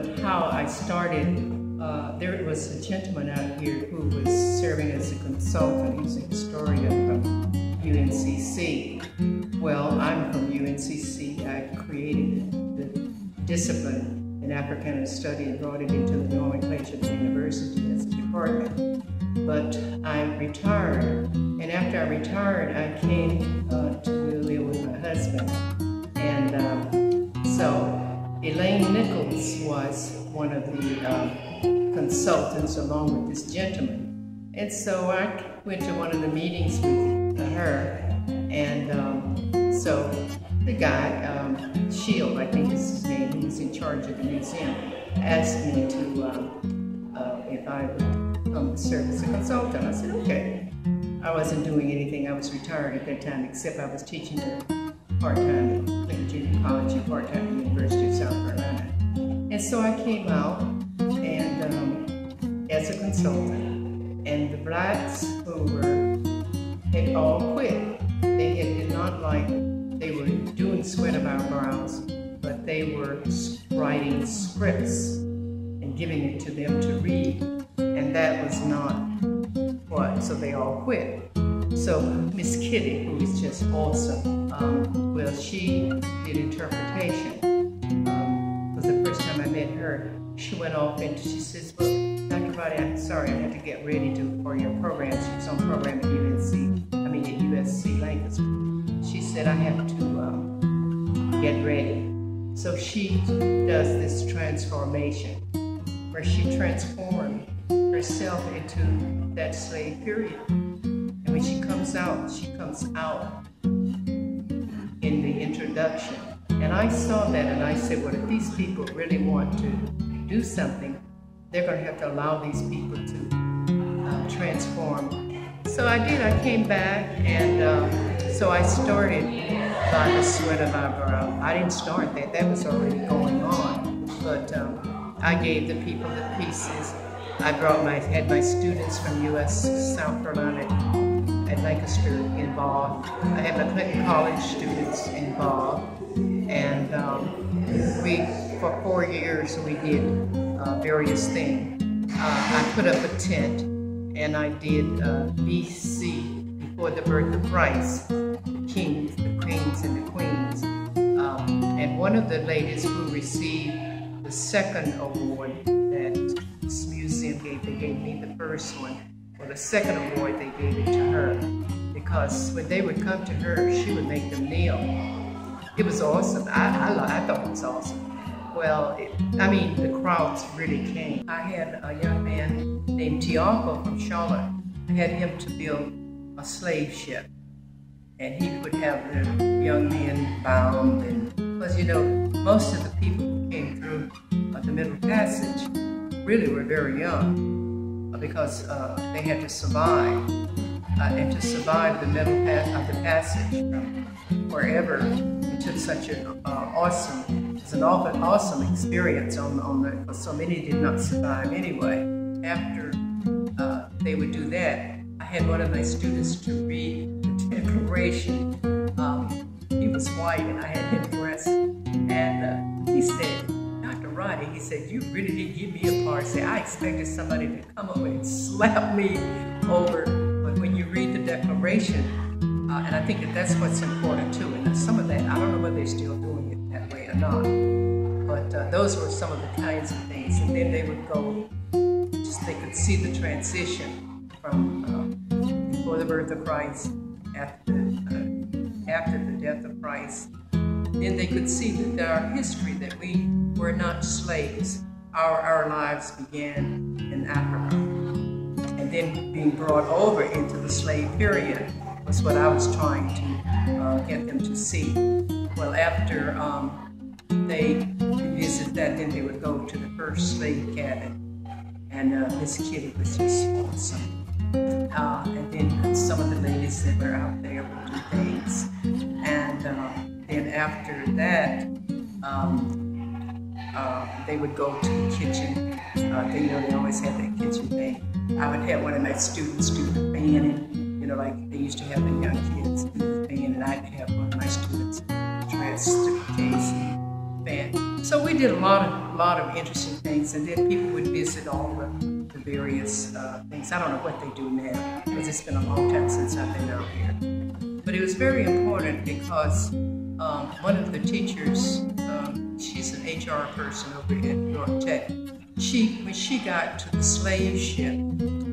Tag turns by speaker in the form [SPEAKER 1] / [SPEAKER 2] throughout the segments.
[SPEAKER 1] but how I started, uh, there was a gentleman out here who was serving as a consultant. He's a historian from UNCC. Well, I'm from UNCC. I created the discipline in Africana study and brought it into the nomenclature of the university as a department. But I retired, and after I retired, I came uh, to live with my husband. And um, so Elaine Nichols was one of the uh, consultants along with this gentleman. And so I went to one of the meetings with her, and um, so the guy, um, Shield, I think is his name, was in charge of the museum, asked me to, uh, uh, if I would come serve as a consultant. I said, okay. I wasn't doing anything. I was retired at that time, except I was teaching part-time at Clinton Junior College and part-time at the University. And so I came out and um, as a consultant, and the blacks who were had all quit. They had, did not like they were doing sweat our brows, but they were writing scripts and giving it to them to read, and that was not what. So they all quit. So Miss Kitty, who is just awesome, um, well, she did interpretation. Her. She went off and she says, well, Dr. Roddey, I'm sorry, I had to get ready to for your program. She was on program at UNC, I mean at USC Lancaster. She said, I have to um, get ready. So she does this transformation where she transformed herself into that slave period. And when she comes out, she comes out in the introduction. And I saw that and I said, well, if these people really want to do something, they're going to have to allow these people to uh, transform. So I did. I came back and uh, so I started by the sweat of our brow. I didn't start that. That was already going on. But um, I gave the people the pieces. I brought my, had my students from U.S. South Carolina at Lancaster involved. I had my Clinton College students involved. And um, we, for four years, we did uh, various things. Uh, I put up a tent and I did uh, BC, before the birth of Christ, the kings, the queens, and the queens. Um, and one of the ladies who received the second award that this museum gave, they gave me the first one. For the second award, they gave it to her because when they would come to her, she would make them kneel. It was awesome. I, I, I thought it was awesome. Well, it, I mean, the crowds really came. I had a young man named Tiago from Charlotte. I had him to build a slave ship. And he would have the young men bound. And because, you know, most of the people who came through the Middle Passage really were very young because uh, they had to survive. Uh, and to survive the middle path of the passage from wherever, it took such an uh, awesome, it's an awful, awesome experience on, on the, so many did not survive anyway. After uh, they would do that, I had one of my students to read the Declaration. Um, he was white and I had him dressed, and uh, he said, Roddey, he said, you really didn't give me a part. Say, I expected somebody to come over and slap me over, but when you read the Declaration, uh, and I think that that's what's important too. And some of that, I don't know whether they're still doing it that way or not. But uh, those were some of the kinds of things. And then they would go, just they could see the transition from uh, before the birth of Christ, after the, uh, after the death of Christ. Then they could see that our history, that we were not slaves. Our, our lives began in Africa. And then being brought over into the slave period was what I was trying to uh, get them to see. Well, after um, they visit that, then they would go to the first slave cabin. And uh, Miss Kitty was just awesome. Uh, and then some of the ladies that were out there after that, um, uh, they would go to the kitchen. Uh, they, you know, they always had that kitchen thing. I would have one of my students do the fanning, you know, like they used to have the young kids do the fan, and I'd have one of my students dress to Casey fan. So we did a lot of lot of interesting things, and then people would visit all the, the various uh, things. I don't know what they do now because it's been a long time since I've been out here. But it was very important because um, one of the teachers, um, she's an HR person over at York Tech. She when she got to the slave ship,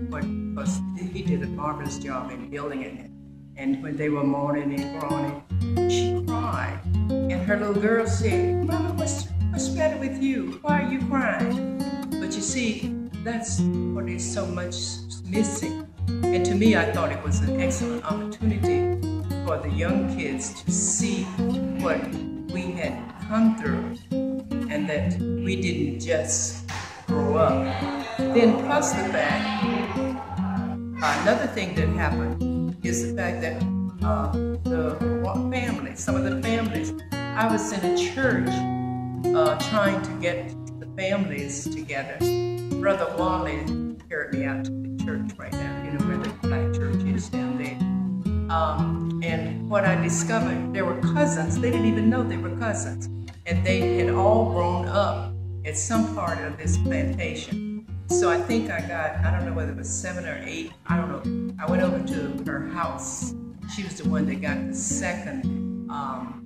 [SPEAKER 1] what was he did a marvelous job in building it. And when they were mourning and groaning, she cried. And her little girl said, Mama, what's, what's with you? Why are you crying? But you see, that's what is so much missing. And to me, I thought it was an excellent opportunity for the young kids to see what we had come through and that we didn't just grow up. Then plus the fact, another thing that happened is the fact that uh, the family, some of the families, I was in a church uh, trying to get the families together. Brother Wally carried me out to the church right now, you know where the black church is down there. Um, what I discovered, there were cousins. They didn't even know they were cousins. And they had all grown up at some part of this plantation. So I think I got, I don't know whether it was seven or eight, I don't know. I went over to her house. She was the one that got the second um,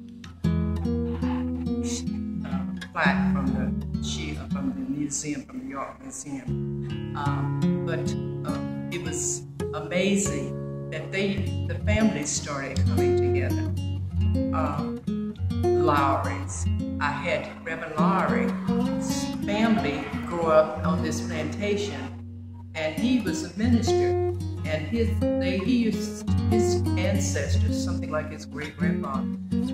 [SPEAKER 1] uh, plaque from the she, uh, from the museum, from the York Museum. Um, but uh, it was amazing that they, the families started coming together. Um, Lowry's. I had Reverend Lowry's family grew up on this plantation, and he was a minister. And his they, he used, his ancestors, something like his great grandfather,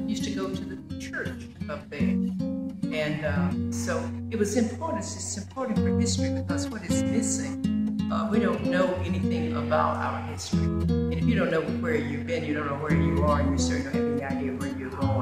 [SPEAKER 1] used to go to the church up there. And uh, so it was important. It's important for history because what is missing uh, we don't know anything about our history you don't know where you've been, you don't know where you are, you certainly don't have any idea where you're going.